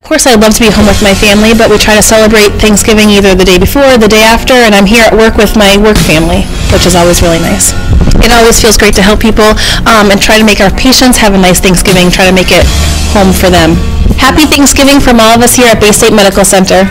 Of course, I'd love to be home with my family, but we try to celebrate Thanksgiving either the day before, or the day after, and I'm here at work with my work family, which is always really nice. It always feels great to help people um, and try to make our patients have a nice Thanksgiving, try to make it home for them. Happy Thanksgiving from all of us here at Baystate Medical Center.